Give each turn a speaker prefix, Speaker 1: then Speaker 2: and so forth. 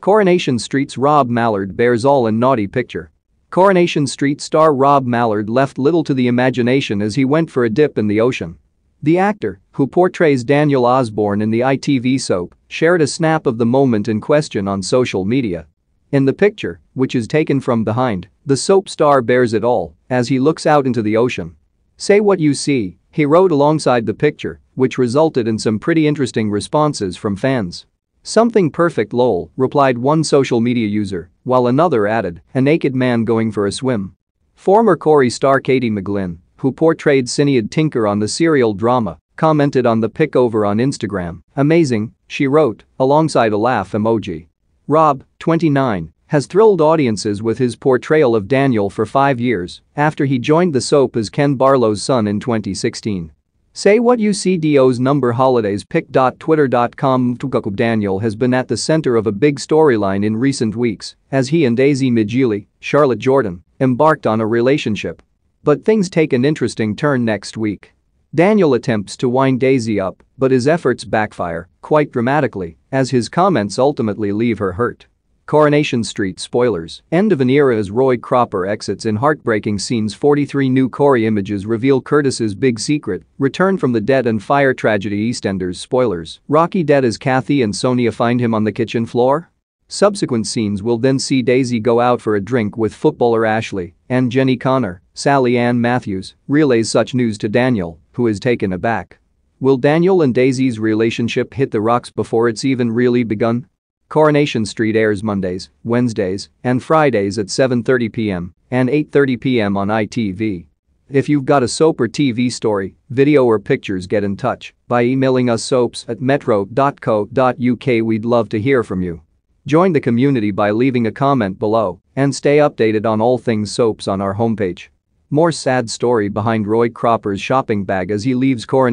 Speaker 1: Coronation Street's Rob Mallard bares all in naughty picture. Coronation Street star Rob Mallard left little to the imagination as he went for a dip in the ocean. The actor, who portrays Daniel Osborne in the ITV soap, shared a snap of the moment in question on social media. In the picture, which is taken from behind, the soap star bares it all as he looks out into the ocean. Say what you see, he wrote alongside the picture, which resulted in some pretty interesting responses from fans. Something perfect lol, replied one social media user, while another added, a naked man going for a swim. Former Corrie star Katie McGlynn, who portrayed Sinead Tinker on the serial drama, commented on the pic over on Instagram. Amazing, she wrote, alongside a laugh emoji. Rob, 29, has thrilled audiences with his portrayal of Daniel for five years after he joined the soap as Ken Barlow's son in 2016. Say what you see Do's number holidays pic.twitter.com Daniel has been at the center of a big storyline in recent weeks as he and Daisy Midgeley, Charlotte Jordan, embarked on a relationship. But things take an interesting turn next week. Daniel attempts to wind Daisy up, but his efforts backfire, quite dramatically, as his comments ultimately leave her hurt. Coronation Street spoilers. End of an era as Roy Cropper exits in heartbreaking scenes 43 new Corrie images reveal Curtis's big secret, return from the dead and fire tragedy EastEnders spoilers. Rocky dead as Kathy and Sonia find him on the kitchen floor? Subsequent scenes will then see Daisy go out for a drink with footballer Ashley and Jenny Connor, Sally Ann Matthews, relays such news to Daniel, who is taken aback. Will Daniel and Daisy's relationship hit the rocks before it's even really begun? Coronation Street airs Mondays, Wednesdays, and Fridays at 7.30 p.m. and 8.30 p.m. on ITV. If you've got a soap or TV story, video or pictures get in touch by emailing us soaps at metro.co.uk we'd love to hear from you. Join the community by leaving a comment below and stay updated on all things soaps on our homepage. More sad story behind Roy Cropper's shopping bag as he leaves Coronation